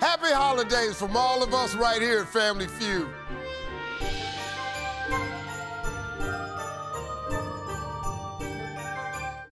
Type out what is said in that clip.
Happy holidays from all of us right here at Family Feud.